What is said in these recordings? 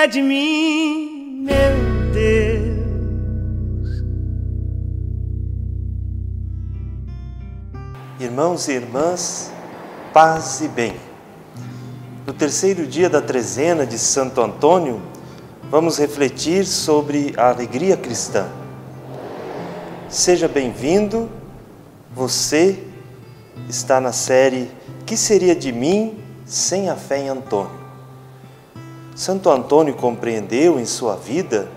seria de mim, meu Deus? Irmãos e irmãs, paz e bem. No terceiro dia da trezena de Santo Antônio, vamos refletir sobre a alegria cristã. Seja bem-vindo, você está na série Que seria de mim sem a fé em Antônio? Santo Antônio compreendeu em sua vida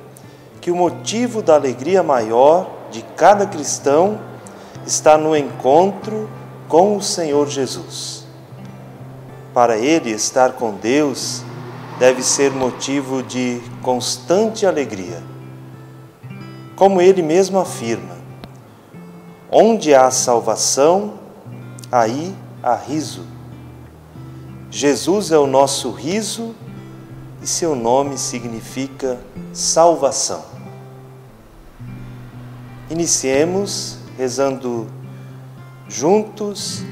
que o motivo da alegria maior de cada cristão está no encontro com o Senhor Jesus. Para ele, estar com Deus deve ser motivo de constante alegria. Como ele mesmo afirma, onde há salvação, aí há riso. Jesus é o nosso riso e seu nome significa salvação. Iniciemos rezando juntos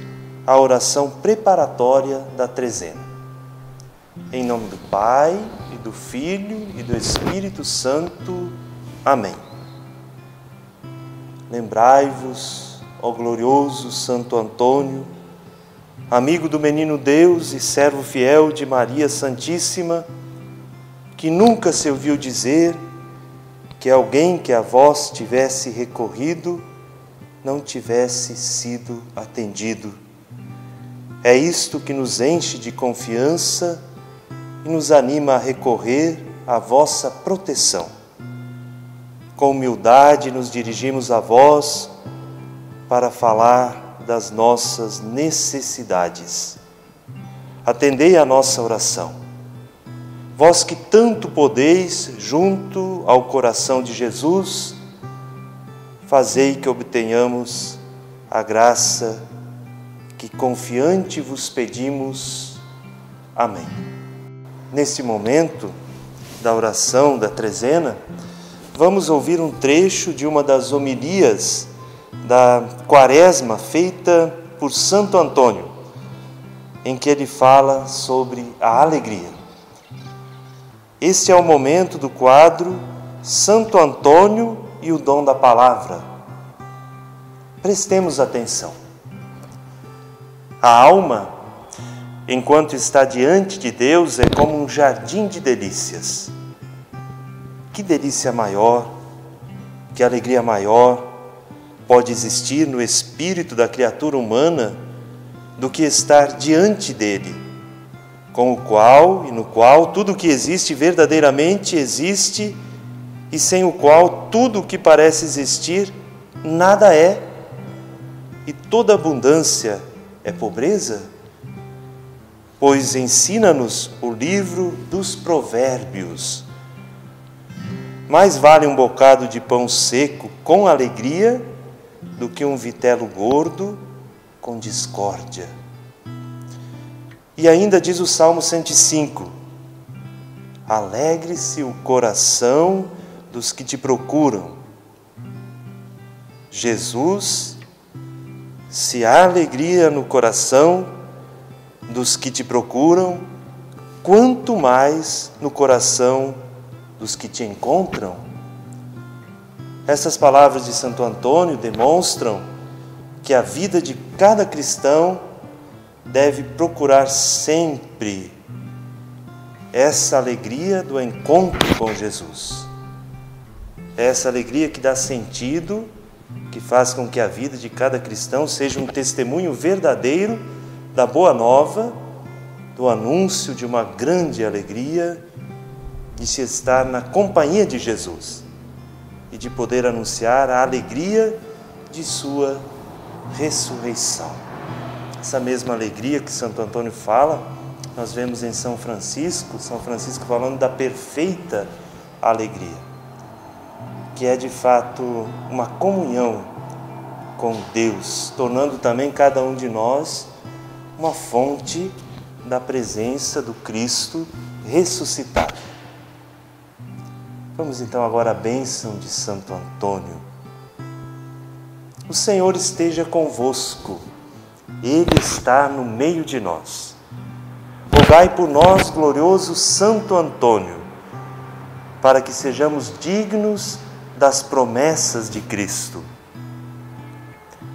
a oração preparatória da trezena. Em nome do Pai, e do Filho e do Espírito Santo. Amém. Lembrai-vos, ó glorioso Santo Antônio, amigo do menino Deus e servo fiel de Maria Santíssima, que nunca se ouviu dizer que alguém que a vós tivesse recorrido não tivesse sido atendido. É isto que nos enche de confiança e nos anima a recorrer à vossa proteção. Com humildade nos dirigimos a vós para falar das nossas necessidades. Atendei a nossa oração. Vós que tanto podeis junto ao coração de Jesus, fazei que obtenhamos a graça que confiante vos pedimos. Amém. Neste momento da oração da trezena, vamos ouvir um trecho de uma das homilias da quaresma feita por Santo Antônio, em que ele fala sobre a alegria. Este é o momento do quadro Santo Antônio e o dom da palavra. Prestemos atenção. A alma, enquanto está diante de Deus, é como um jardim de delícias. Que delícia maior, que alegria maior pode existir no espírito da criatura humana do que estar diante dele, com o qual e no qual tudo o que existe verdadeiramente existe e sem o qual tudo o que parece existir nada é, e toda abundância é pobreza? Pois ensina-nos o livro dos Provérbios. Mais vale um bocado de pão seco com alegria do que um vitelo gordo com discórdia. E ainda diz o Salmo 105: Alegre-se o coração dos que te procuram. Jesus, se há alegria no coração dos que te procuram, quanto mais no coração dos que te encontram. Essas palavras de Santo Antônio demonstram que a vida de cada cristão deve procurar sempre essa alegria do encontro com Jesus. Essa alegria que dá sentido, que faz com que a vida de cada cristão seja um testemunho verdadeiro da boa nova, do anúncio de uma grande alegria de se estar na companhia de Jesus e de poder anunciar a alegria de sua ressurreição. Essa mesma alegria que Santo Antônio fala, nós vemos em São Francisco, São Francisco falando da perfeita alegria que é de fato uma comunhão com Deus, tornando também cada um de nós uma fonte da presença do Cristo ressuscitado. Vamos então agora à bênção de Santo Antônio. O Senhor esteja convosco, Ele está no meio de nós. Rogai por nós, glorioso Santo Antônio para que sejamos dignos das promessas de Cristo.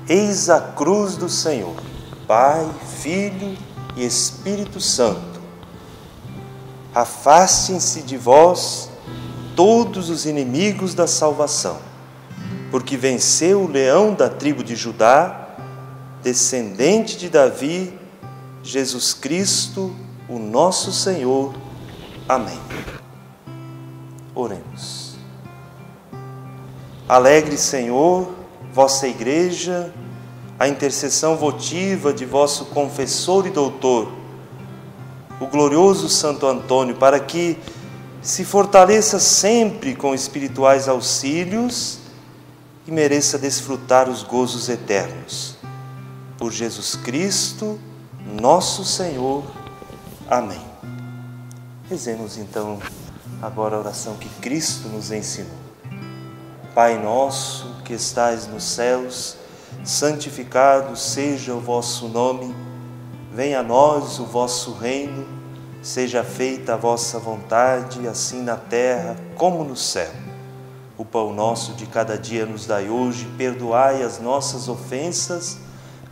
Eis a cruz do Senhor, Pai, Filho e Espírito Santo. Afastem-se de vós todos os inimigos da salvação, porque venceu o leão da tribo de Judá, descendente de Davi, Jesus Cristo, o nosso Senhor. Amém. Oremos. Alegre Senhor, vossa Igreja, a intercessão votiva de vosso confessor e doutor, o glorioso Santo Antônio, para que se fortaleça sempre com espirituais auxílios e mereça desfrutar os gozos eternos. Por Jesus Cristo, nosso Senhor. Amém. Rezemos então agora a oração que Cristo nos ensinou. Pai nosso que estais nos céus, santificado seja o vosso nome, venha a nós o vosso reino, seja feita a vossa vontade, assim na terra como no céu. O pão nosso de cada dia nos dai hoje, perdoai as nossas ofensas,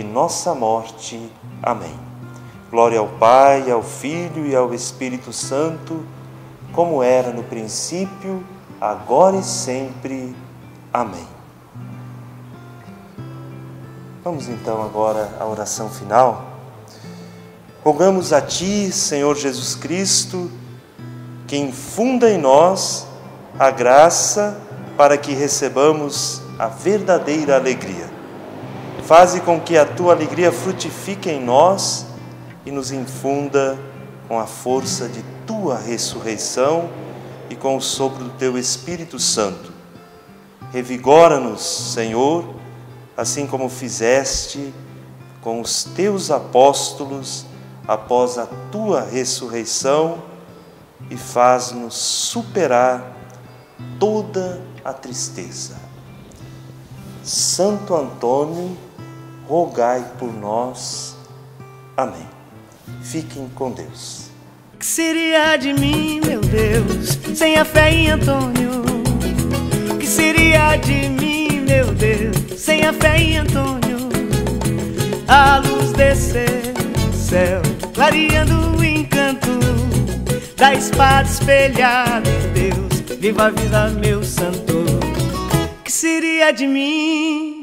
nossa morte. Amém. Glória ao Pai, ao Filho e ao Espírito Santo, como era no princípio, agora e sempre. Amém. Vamos então agora à oração final. Rogamos a Ti, Senhor Jesus Cristo, que infunda em nós a graça para que recebamos a verdadeira alegria Faze com que a tua alegria frutifique em nós e nos infunda com a força de tua ressurreição e com o sopro do teu Espírito Santo. Revigora-nos, Senhor, assim como fizeste com os teus apóstolos após a tua ressurreição e faz-nos superar toda a tristeza. Santo Antônio, rogai por nós. Amém. Fiquem com Deus. Que seria de mim, meu Deus, sem a fé em Antônio? Que seria de mim, meu Deus, sem a fé em Antônio? A luz descer do céu, clareando o encanto da espada espelhada Deus. Viva a vida, meu santo. Que seria de mim?